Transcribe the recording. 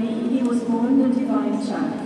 he was born the divine child.